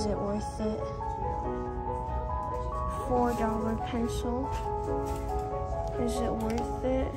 Is it worth it? Four dollar pencil. Is it worth it?